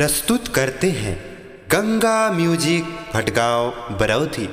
प्रस्तुत करते हैं। गंगा म्यूज़िक भटगांव बरौती